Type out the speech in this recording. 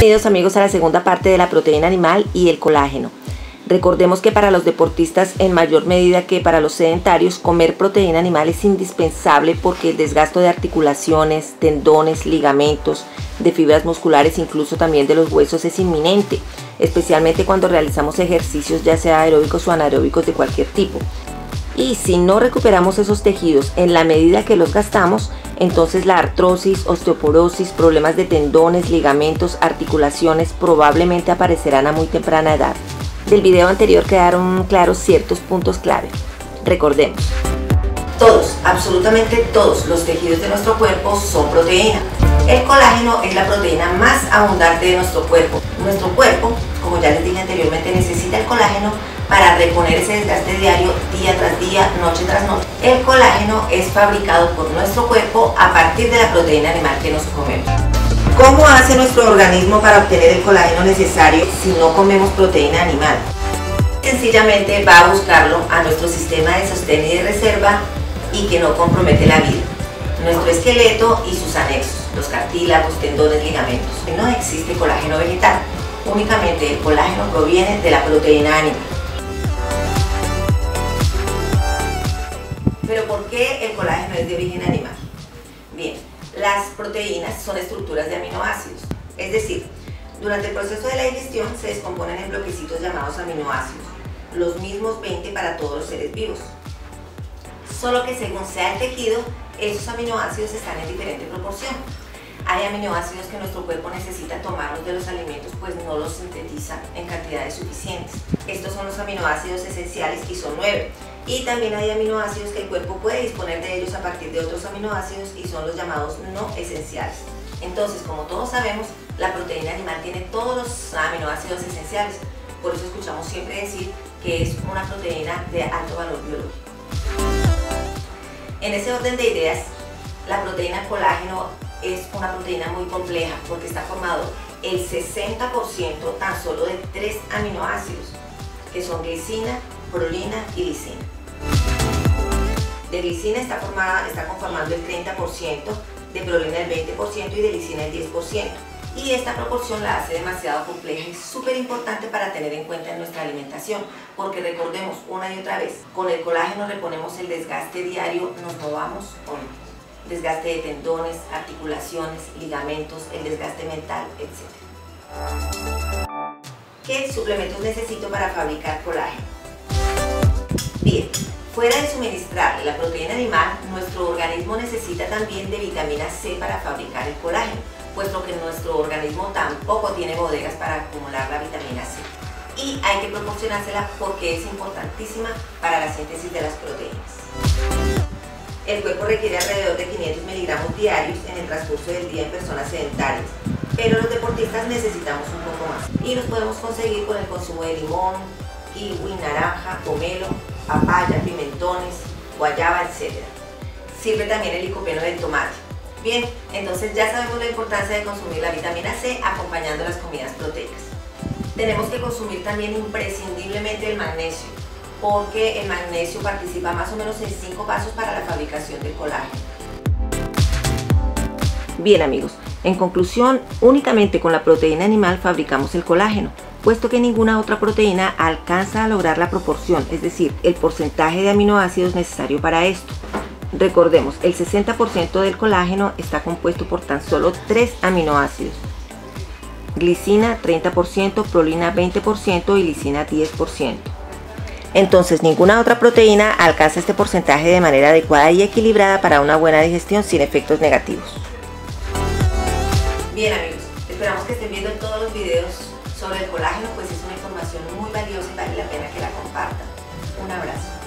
Bienvenidos amigos a la segunda parte de la proteína animal y el colágeno. Recordemos que para los deportistas en mayor medida que para los sedentarios comer proteína animal es indispensable porque el desgasto de articulaciones, tendones, ligamentos, de fibras musculares, incluso también de los huesos es inminente, especialmente cuando realizamos ejercicios ya sea aeróbicos o anaeróbicos de cualquier tipo. Y si no recuperamos esos tejidos en la medida que los gastamos, entonces la artrosis, osteoporosis, problemas de tendones, ligamentos, articulaciones probablemente aparecerán a muy temprana edad. Del video anterior quedaron claros ciertos puntos clave. Recordemos. Todos, absolutamente todos los tejidos de nuestro cuerpo son proteína. El colágeno es la proteína más abundante de nuestro cuerpo. Nuestro cuerpo, como ya les dije anteriormente, necesita el colágeno para reponer ese desgaste diario día tras día, noche tras noche. El colágeno es fabricado por nuestro cuerpo a partir de la proteína animal que nos comemos. ¿Cómo hace nuestro organismo para obtener el colágeno necesario si no comemos proteína animal? Sencillamente va a buscarlo a nuestro sistema de sostén y de reserva y que no compromete la vida. Nuestro esqueleto y sus anexos, los cartílagos, tendones, ligamentos. No existe colágeno vegetal, únicamente el colágeno proviene de la proteína animal. Pero ¿por qué el colágeno es de origen animal? Bien, las proteínas son estructuras de aminoácidos, es decir, durante el proceso de la digestión se descomponen en bloquecitos llamados aminoácidos, los mismos 20 para todos los seres vivos. Solo que según sea el tejido, esos aminoácidos están en diferente proporción. Hay aminoácidos que nuestro cuerpo necesita tomarlos de los alimentos pues no los sintetiza en cantidades suficientes. Estos son los aminoácidos esenciales y son nueve. Y también hay aminoácidos que el cuerpo puede disponer de ellos a partir de otros aminoácidos y son los llamados no esenciales. Entonces, como todos sabemos, la proteína animal tiene todos los aminoácidos esenciales. Por eso escuchamos siempre decir que es una proteína de alto valor biológico. En ese orden de ideas, la proteína colágeno es una proteína muy compleja porque está formado el 60% tan solo de tres aminoácidos, que son glicina, prolina y lisina. De glicina está, formada, está conformando el 30%, de prolina el 20% y de lisina el 10%. Y esta proporción la hace demasiado compleja y súper importante para tener en cuenta en nuestra alimentación, porque recordemos una y otra vez, con el colágeno reponemos el desgaste diario, nos movamos o no desgaste de tendones, articulaciones, ligamentos, el desgaste mental, etc. ¿Qué suplementos necesito para fabricar colágeno? Bien, fuera de suministrar la proteína animal, nuestro organismo necesita también de vitamina C para fabricar el colágeno, puesto que nuestro organismo tampoco tiene bodegas para acumular la vitamina C. Y hay que proporcionársela porque es importantísima para la síntesis de las proteínas. El cuerpo requiere alrededor de 500 miligramos diarios en el transcurso del día en personas sedentarias, pero los deportistas necesitamos un poco más. Y los podemos conseguir con el consumo de limón, kiwi, naranja, pomelo, papaya, pimentones, guayaba, etc. Sirve también el licopeno del tomate. Bien, entonces ya sabemos la importancia de consumir la vitamina C acompañando las comidas proteicas. Tenemos que consumir también imprescindiblemente el magnesio, porque el magnesio participa más o menos en 5 pasos para la fabricación del colágeno. Bien amigos, en conclusión, únicamente con la proteína animal fabricamos el colágeno, puesto que ninguna otra proteína alcanza a lograr la proporción, es decir, el porcentaje de aminoácidos necesario para esto. Recordemos, el 60% del colágeno está compuesto por tan solo 3 aminoácidos. Glicina 30%, prolina 20% y lisina 10%. Entonces ninguna otra proteína alcanza este porcentaje de manera adecuada y equilibrada para una buena digestión sin efectos negativos. Bien amigos, esperamos que estén viendo todos los videos sobre el colágeno, pues es una información muy valiosa y vale la pena que la compartan. Un abrazo.